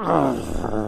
Ugh.